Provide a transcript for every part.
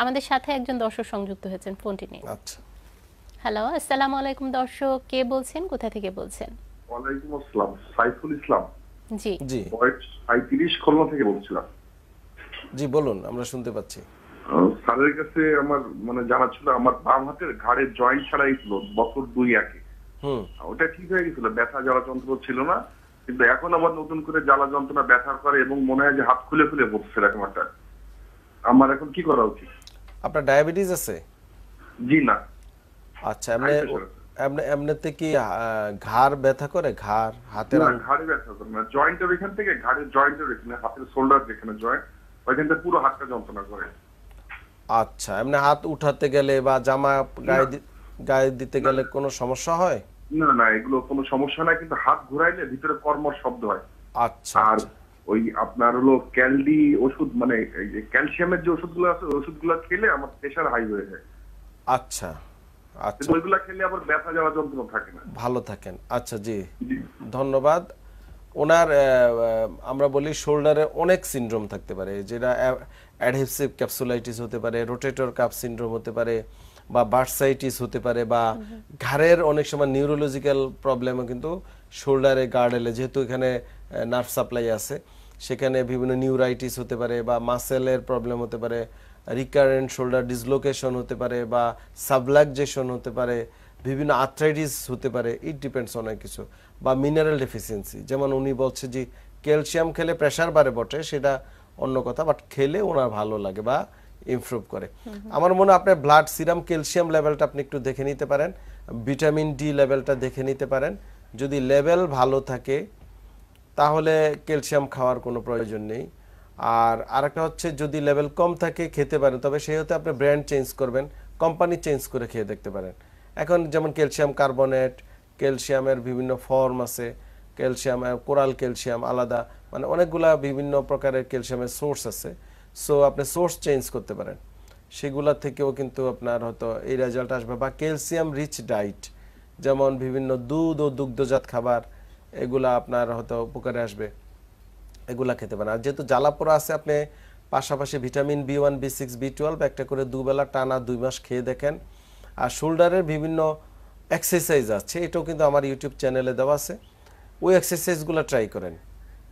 আমাদের সাথে একজন দর্শক সংযুক্ত হয়েছেন ফোনটি নিয়ে। আচ্ছা। হ্যালো আসসালামু আলাইকুম দর্শক। কে বলছেন? কোথা থেকে বলছেন? ওয়ালাইকুম আসসালাম সাইফুল ইসলাম। জি। জি। বয়স সাঁত্রিশ খুলনা থেকে বলছিলাম। জি বলুন আমরা শুনতে পাচ্ছি। স্যারের কাছে আমার মানে জানা ছিল আমার বাম হাতের ঘাড়ের জয়েন্ট ছাড়াই ছিল বছর দুই আগে। হুম। ওটা ঠিক হয়ে গেছিল ব্যথা জ্বালা যন্ত্রণা ছিল না। কিন্তু এখন আবার নতুন করে জ্বালা যন্ত্রণা ব্যথা করে এবং মনে হয় যে হাত খুলে খুলে পড়ছে এরকম একটা। আমার এখন কি করা উচিত? আপনার ডায়াবেটিস আছে? জি না। আচ্ছা এমনি। এমনি এমনিতে কি ঘাড় ব্যথা করে? ঘাড় হাতের না? ঘাড়ে ব্যথা করে না। জয়েন্টের এখান থেকে ঘাড়ের জয়েন্টের এখানে হাতের শোল্ডার যেখানে জয়েন্ট ওইখান থেকে পুরো হাতটা যন্ত্রণা করে। আচ্ছা এমনি হাত উঠাতে গেলে বা জামা গায়ে গায়ে দিতে গেলে কোনো সমস্যা হয়? না না এগুলো কোনো সমস্যা নাই কিন্তু হাত ঘুরাইলে ভিতরে কর্মর শব্দ হয়। আচ্ছা আর আচ্ছা। ওই আপনার হলো ক্যালডি ওষুধ মানে এই যে ক্যালসিয়ামের যে ওষুধগুলো আছে ওই ওষুধগুলো খেলে আমার প্রেশার হাই হয়ে যায়। আচ্ছা আচ্ছা। ওইগুলো খেলে আবার ব্যথা যাওয়া যন্ত্রণা থাকে না। ভালো থাকেন। আচ্ছা জি। জি। ধন্যবাদ। ওনার আমরা বলি শোল্ডারে অনেক সিনড্রোম থাকতে পারে যেটা অ্যাডহেসিভ ক্যাপসুলাইটিস হতে পারে রোটেটর কাপ সিনড্রোম হতে পারে বা বার্সাইটিস হতে পারে বা ঘাড়ের অনেক সময় নিউরোলজিক্যাল প্রবলেমও কিন্তু শোল্ডারে গার্ডেলে যেহেতু এখানে নার্ভ সাপ্লাই আছে। সেখানে বিভিন্ন নিউরাইটিস হতে পারে বা মাসেলের প্রবলেম হতে পারে রিকারেন্ট শোল্ডার ডিসলোকেশন হতে পারে বা সাবলাকজেশন হতে পারে বিভিন্ন আর্থ্রাইটিস হতে পারে ইট ডিপেন্ডস অনেক কিছু বা মিনারেল ডেফিসিয়েন্সি যেমন উনি বলছে যে ক্যালসিয়াম খেলে প্রেশার বাড়ে বটে সেটা অন্য কথা বাট খেলে ওনার ভালো লাগে বা ইমপ্রুভ করে। আমার মনে হয় আপনার ব্লাড সিরাম ক্যালসিয়াম লেভেলটা আপনি একটু দেখে নিতে পারেন ভিটামিন ডি লেভেলটা দেখে নিতে পারেন। যদি লেভেল ভালো থাকে তাহলে ক্যালসিয়াম খাওয়ার কোনো প্রয়োজন নেই। আর আরেকটা হচ্ছে, যদি লেভেল কম থাকে, খেতে পারেন। তবে সেই হতে আপনি ব্র্যান্ড চেঞ্জ করবেন, কোম্পানি চেঞ্জ করে খেয়ে দেখতে পারেন। এখন যেমন ক্যালসিয়াম কার্বনেট, ক্যালসিয়ামের বিভিন্ন ফর্ম আছে, ক্যালসিয়াম কোরাল ক্যালসিয়াম আলাদা মানে অনেকগুলা বিভিন্ন প্রকারের ক্যালসিয়ামের সোর্স আছে। সো, আপনি সোর্স চেঞ্জ করতে পারেন। সেগুলা থেকেও কিন্তু আপনার হয়তো এই রেজাল্ট আসবে। বা ক্যালসিয়াম রিচ ডাইট যেমন বিভিন্ন দুধ ও দুগ্ধজাত খাবার এগুলা আপনার হয়তো উপকারে আসবে। এগুলা খেতে পারেন। আর যেহেতু জ্বালা জ্বালাপোড়া আছে, আপনি পাশাপাশি vitamin B one, B six, B twelve একটা করে দুবেলা টানা দুই মাস খেয়ে দেখেন। আর শোল্ডারের বিভিন্ন এক্সারসাইজ আছে, এটাও কিন্তু আমার ইউটিউব চ্যানেলে দেওয়া আছে। ওই এক্সারসাইজগুলো ট্রাই করেন।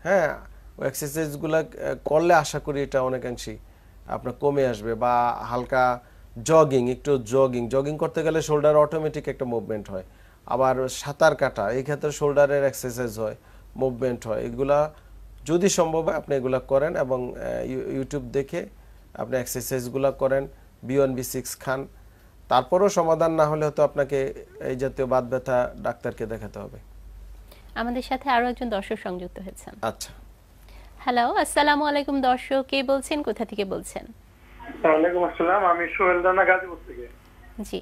হ্যাঁ ওই এক্সারসাইজগুলো করলে আশা করি এটা অনেকাংশেই আপনার কমে আসবে বা হালকা জগিং, একটু জগিং। জগিং করতে গেলে শোল্ডার অটোমেটিক একটা মুভমেন্ট হয়। আবার সাঁতার কাটা এই ক্ষেত্রে শোল্ডারের এক্সারসাইজ হয় মুভমেন্ট হয় এগুলা যদি সম্ভব হয় আপনি এগুলা করেন এবং ইউটিউব দেখে আপনি এক্সারসাইজগুলো করেন বি ওয়ান বি সিক্স খান। তারপরও সমাধান না হলে হয়তো আপনাকে এই জাতীয় বাত ব্যথা ডাক্তারকে দেখাতে হবে। আমাদের সাথে আরও একজন দর্শক সংযুক্ত হয়েছেন। আচ্ছা। হ্যালো আসসালামু আলাইকুম দর্শক কে বলছেন কোথা থেকে বলছেন? ওয়ালাইকুম আসসালাম আমি সোহেল রানা গাজীপুর থেকে। জি।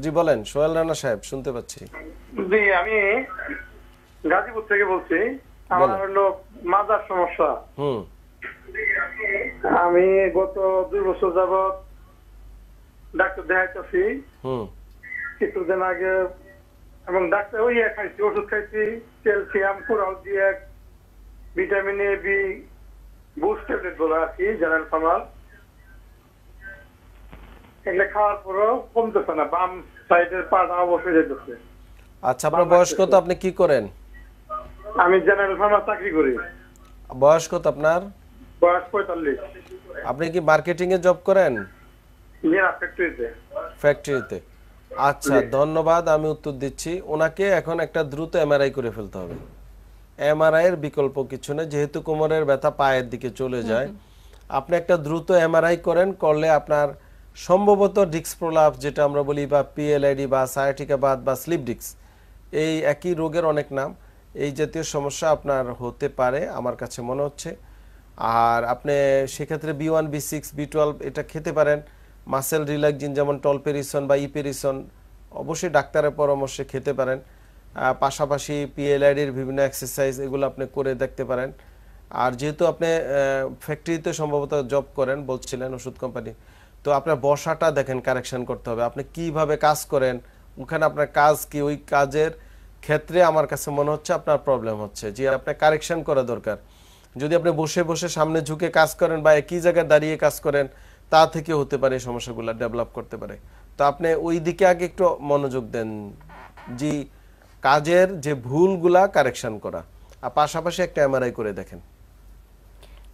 জি বলেন সোহেল রানা সাহেব শুনতে পাচ্ছি। জি আমি গাজীপুর থেকে বলছি। আমার হলো মাজার সমস্যা। হুম। আমি গত দুই বছর যাবৎ ডাক্তার দেখাইতেছি। হুম। কিছুদিন আগে এবং ডাক্তার ওই খাইছি ওষুধ খাইছি ক্যালসিয়াম কোরাল দিয়ে vitamin A B boost tablet বলে আর কি জেনারেল ফার্মাল এগুলো খাওয়ার পরেও কমতেছে না বাম সাইডের পাটা অবশ্যই যেতেছে আচ্ছা আপনার বয়স কত? আপনি কি করেন? আমি জেনারেল ফার্মার চাকরি করি। বয়স কত আপনার? বয়স পঁয়তাল্লিশ। আপনি কি মার্কেটিং এ জব করেন? ফ্যাক্টরিতে ফ্যাক্টরিতে আচ্ছা ধন্যবাদ আমি উত্তর দিচ্ছি। ওনাকে এখন একটা দ্রুত এমআরআই করে ফেলতে হবে। এমআরআই এর বিকল্প কিছু না যেহেতু কোমরের ব্যথা পায়ের দিকে চলে যায়। আপনি একটা দ্রুত এমআরআই করেন করলে আপনার সম্ভবত ডিক্স প্রলাপ, যেটা আমরা বলি বা পিএলআইডি বা সায়াটিকা বাদ বা স্লিপ ডিক্স এই একই রোগের অনেক নাম। এই জাতীয় সমস্যা আপনার হতে পারে, আমার কাছে মনে হচ্ছে। আর আপনি সেক্ষেত্রে B one B six B twelve এটা খেতে পারেন। মাসেল রিল্যাক্সিন যেমন টলপেরিসন বা ইপেরিসন, অবশ্যই ডাক্তারের পরামর্শে খেতে পারেন। পাশাপাশি পিএলআইডির বিভিন্ন এক্সারসাইজ এগুলো আপনি করে দেখতে পারেন। আর যেহেতু আপনি ফ্যাক্টরিতে সম্ভবত জব করেন, বলছিলেন ওষুধ কোম্পানি তো আপনার বসাটা দেখেন কারেকশন করতে হবে। আপনি কীভাবে কাজ করেন? ওখানে আপনার কাজ কি? ওই কাজের ক্ষেত্রে আমার কাছে মনে হচ্ছে আপনার প্রবলেম হচ্ছে, যে আপনার কারেকশন করা দরকার। যদি আপনি বসে বসে সামনে ঝুঁকে কাজ করেন বা একই জায়গায় দাঁড়িয়ে কাজ করেন, তা থেকে হতে পারে সমস্যাগুলো ডেভেলপ করতে পারে। তো আপনি ওই দিকে আগে একটু মনোযোগ দেন জি কাজের যে ভুলগুলা কারেকশন করা। আর পাশাপাশি একটা এমআরআই করে দেখেন।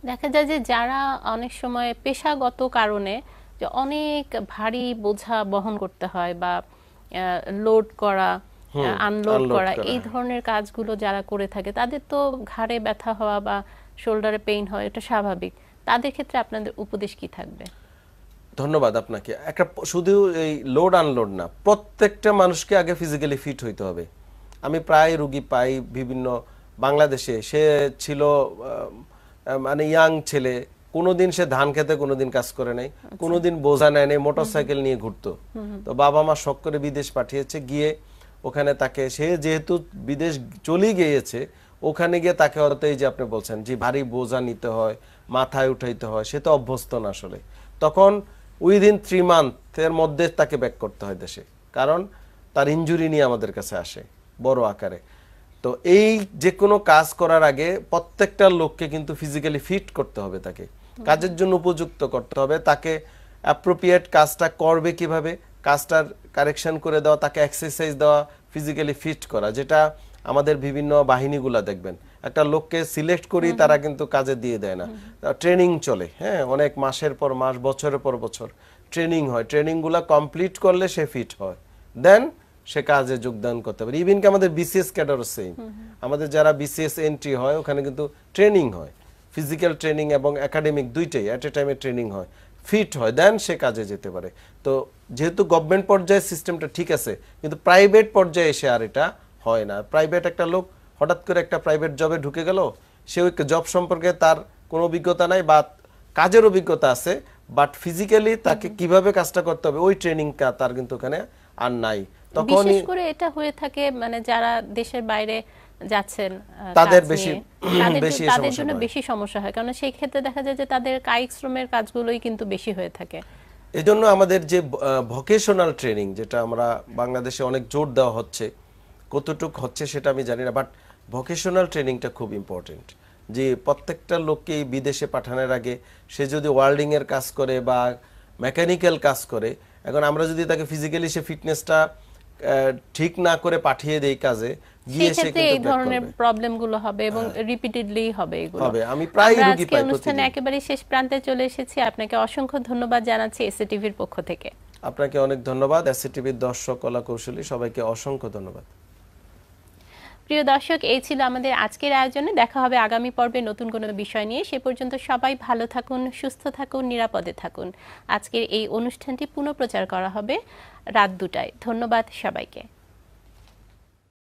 দেখা যায় যে যারা অনেক সময় পেশাগত কারণে যে অনেক ভারী বোঝা বহন করতে হয় বা লোড করা আনলোড করা এই। ধরনের কাজগুলো যারা করে থাকে তাদের তো ঘাড়ে ব্যথা হওয়া বা শোল্ডারে পেইন হয় এটা স্বাভাবিক। তাদের ক্ষেত্রে আপনাদের উপদেশ কি থাকবে? ধন্যবাদ আপনাকে। একটা শুধু এই লোড আনলোড না প্রত্যেকটা মানুষকে আগে ফিজিক্যালি ফিট হইতে হবে। আমি প্রায় রুগী পাই বিভিন্ন বাংলাদেশে। সে ছিল মানে ইয়াং ছেলে কোনোদিন সে ধান খেতে, কোনোদিন কাজ করে নাই, কোনোদিন বোঝা নেয় নাই, মোটরসাইকেল নিয়ে ঘুরতো। তো বাবা মা শখ করে বিদেশ পাঠিয়েছে, গিয়ে ওখানে তাকে, সে যেহেতু বিদেশ চলেই গিয়েছে, ওখানে গিয়ে তাকে হয়তো এই যে আপনি বলছেন, যে ভারী বোঝা নিতে হয়, মাথায় উঠাইতে হয়, সে তো অভ্যস্ত না আসলে। তখন উইদিন থ্রি মান্থের মধ্যে তাকে ব্যাক করতে হয় দেশে, কারণ তার ইনজুরি নিয়ে আমাদের কাছে আসে, বড় আকারে। তো এই যে কোনো কাজ করার আগে প্রত্যেকটা লোককে কিন্তু ফিজিক্যালি ফিট করতে হবে তাকে। কাজের জন্য উপযুক্ত করতে হবে তাকে অ্যাপ্রোপ্রিয়েট কাজটা করবে কীভাবে কাজটার কারেকশন করে দেওয়া তাকে এক্সারসাইজ দেওয়া ফিজিক্যালি ফিট করা যেটা আমাদের বিভিন্ন বাহিনীগুলা দেখবেন। একটা লোককে সিলেক্ট করি তারা কিন্তু কাজে দিয়ে দেয় না। ট্রেনিং চলে হ্যাঁ অনেক মাসের পর মাস বছরের পর বছর ট্রেনিং হয়। ট্রেনিংগুলো কমপ্লিট করলে সে ফিট হয়। দেন সে কাজে যোগদান করতে পারে। ইভেন কি আমাদের বিসিএস ক্যাডারও সেম আমাদের যারা বিসিএস এন্ট্রি হয় ওখানে কিন্তু ট্রেনিং হয়। ফিজিক্যাল ট্রেনিং এবং একাডেমিক দুইটাই অ্যাট এ টাইমে ট্রেনিং হয় ফিট হয় দেন সে কাজে যেতে পারে। তো যেহেতু গভর্নমেন্ট পর্যায়ে সিস্টেমটা ঠিক আছে কিন্তু প্রাইভেট পর্যায়ে এসে আর এটা হয় না। প্রাইভেট একটা লোক হঠাৎ করে একটা প্রাইভেট জবে ঢুকে গেল সে ওই জব সম্পর্কে তার কোনো অভিজ্ঞতা নাই বা কাজের অভিজ্ঞতা আছে বাট ফিজিক্যালি তাকে কীভাবে কাজটা করতে হবে ওই ট্রেনিংটা তার কিন্তু ওখানে আর নাই। তখন বিশেষ করে এটা হয়ে থাকে মানে যারা দেশের বাইরে যাচ্ছেন তাদের বেশি- তাদের বেশি জন্য- তাদের জন্য বেশি সমস্যা হয়। কারণ সেই ক্ষেত্রে দেখা যায় যে তাদের কায়িক শ্রমের কাজগুলোই কিন্তু বেশি হয়ে থাকে। এজন্য আমাদের যে ভোকেশনাল ট্রেনিং যেটা আমরা বাংলাদেশে অনেক জোর দেওয়া হচ্ছে কতটুক হচ্ছে সেটা আমি জানি না বাট ভোকেশনাল ট্রেনিংটা খুব ইম্পর্টেন্ট যে প্রত্যেকটা লোককে বিদেশে পাঠানোর আগে সে যদি ওয়ার্ল্ডিং এর কাজ করে বা মেকানিক্যাল কাজ করে এখন আমরা যদি তাকে ফিজিক্যালি সে ফিটনেসটা ঠিক না করে পাঠিয়ে দেই কাজে সেই ক্ষেত্রে এই ধরনের করবে। প্রবলেমগুলো হবে এবং রিপিটেডলি হবে এগুলো। হবে। আমি প্রায় রুগী পাই অনুষ্ঠানে একেবারে শেষ প্রান্তে চলে এসেছি। আপনাকে অসংখ্য ধন্যবাদ জানাচ্ছি পক্ষ থেকে। আপনাকে অনেক ধন্যবাদ। দর্শক কলা কৌশলী সবাইকে অসংখ্য ধন্যবাদ। প্রিয় দর্শক এই ছিল আমাদের আজকের আয়োজনে। দেখা হবে আগামী পর্বে নতুন কোনো বিষয় নিয়ে। সে পর্যন্ত সবাই ভালো থাকুন সুস্থ থাকুন নিরাপদে থাকুন। আজকের এই অনুষ্ঠানটি পুনঃপ্রচার করা হবে রাত দুটায়। ধন্যবাদ সবাইকে।